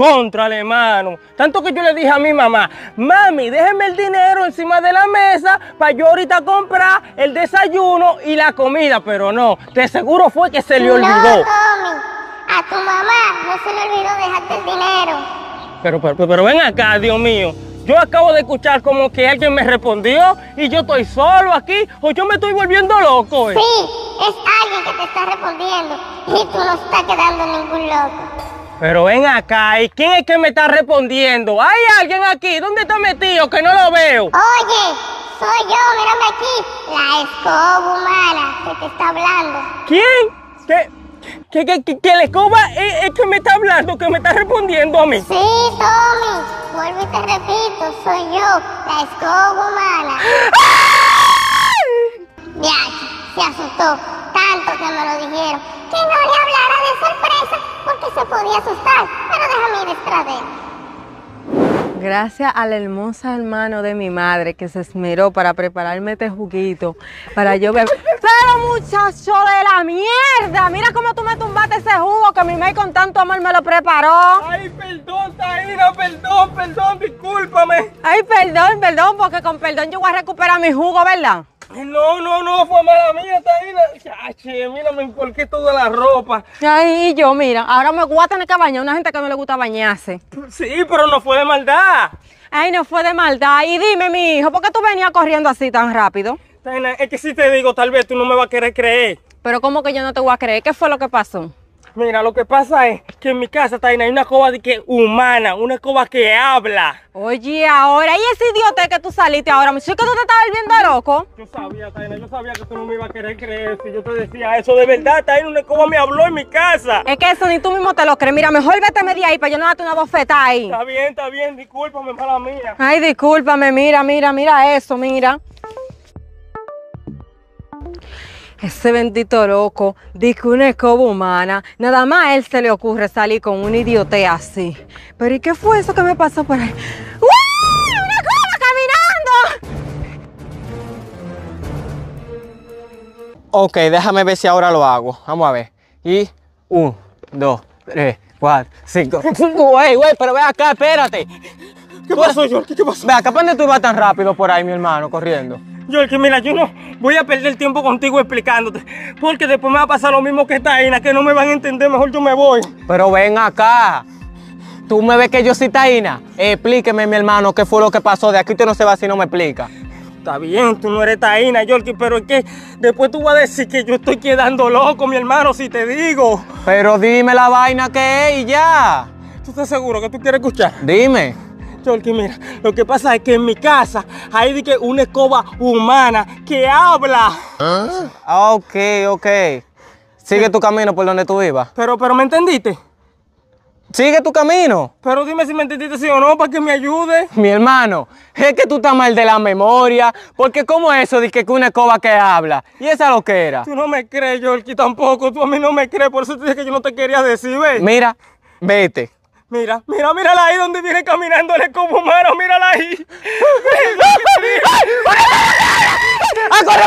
Contra, hermano. Tanto que yo le dije a mi mamá, mami, déjeme el dinero encima de la mesa para yo ahorita comprar el desayuno y la comida. Pero no, de seguro fue que se le olvidó. No, Tommy. A tu mamá no se le olvidó dejarte el dinero. Pero, pero, pero ven acá, Dios mío. Yo acabo de escuchar como que alguien me respondió y yo estoy solo aquí o yo me estoy volviendo loco. eh. Sí, es alguien que te está respondiendo y tú no estás quedando ningún loco. Pero ven acá, ¿y quién es que me está respondiendo? ¿Hay alguien aquí? ¿Dónde está metido? Que no lo veo. Oye, soy yo, mírame aquí, la escoba humana que te está hablando. ¿Quién? ¿Qué? ¿Que, que, que, que la escoba es, es que me está hablando, que me está respondiendo a mí? Sí, Tommy, vuelvo y te repito, soy yo, la escoba humana. Viaje, se asustó, tanto que me lo dijeron, se podía asustar, pero déjame ir detrás de él. Gracias a la hermosa hermano de mi madre que se esmeró para prepararme este juguito para yo beber. Pero muchacho de la mierda, mira cómo tú me tumbaste ese jugo que mi mamá con tanto amor me lo preparó. Ay, perdón, Taina, perdón, perdón, discúlpame. Ay, perdón, perdón, porque con perdón yo voy a recuperar mi jugo, ¿verdad? No, no, no, fue mala mía, Taina. Chache, mira, me imporqué toda la ropa. Ay, yo, mira, ahora me voy a tener que bañar. Una gente que no le gusta bañarse. Sí, pero no fue de maldad. Ay, no fue de maldad. Y dime, mi hijo, ¿por qué tú venías corriendo así tan rápido? Taina, es que si te digo, tal vez tú no me vas a querer creer. Pero ¿cómo que yo no te voy a creer? ¿Qué fue lo que pasó? Mira, lo que pasa es que en mi casa, Taina, hay una escoba de que humana, una escoba que habla. Oye, ahora, ¿y ese idiota que tú saliste ahora? ¿Sí que tú te estabas volviendo loco? Yo sabía, Taina, yo sabía que tú no me ibas a querer creer si yo te decía eso. De verdad, Taina, una escoba me habló en mi casa. Es que eso ni tú mismo te lo crees. Mira, mejor vete de ahí para yo no darte una bofetada ahí. Está bien, está bien, discúlpame, mala mía. Ay, discúlpame, mira, mira, mira eso, mira. Ese bendito loco, dice una escoba humana, nada más a él se le ocurre salir con un idiote así. Pero ¿y qué fue eso que me pasó por ahí? ¡Uy! ¡Una escoba caminando! Ok, déjame ver si ahora lo hago. Vamos a ver. Y un, dos, tres, cuatro, cinco. Güey, güey, pero ve acá, espérate. ¿Qué pasó, Yorkie? ¿Qué pasó? Ve acá, ¿para dónde tú vas tan rápido por ahí, mi hermano, corriendo? Yorkie, mira, yo no voy a perder tiempo contigo explicándote. Porque después me va a pasar lo mismo que esta Taina, que no me van a entender. Mejor yo me voy. Pero ven acá. Tú me ves que yo soy Taina. Explíqueme, mi hermano, qué fue lo que pasó. De aquí tú no se va si no me explica. Está bien, tú no eres Taina, Yorkie, pero es que después tú vas a decir que yo estoy quedando loco, mi hermano, si te digo. Pero dime la vaina que es y ya. ¿Tú estás seguro que tú quieres escuchar? Dime. Yorkie, mira, lo que pasa es que en mi casa hay de que una escoba humana que habla. Ah, Ok, ok. Sigue tu camino por donde tú ibas. Pero, pero, ¿me entendiste? Sigue tu camino. Pero dime si me entendiste sí o no, para que me ayude. Mi hermano, es que tú estás mal de la memoria, porque como eso de que una escoba que habla, y esa lo que era. Tú no me crees, Yorkie, tampoco. Tú a mí no me crees, por eso te dije que yo no te quería decir, ¿ves? Mira, vete. Mira, mira, mírala ahí donde viene caminando el escobumaro, mírala ahí. ¡A correr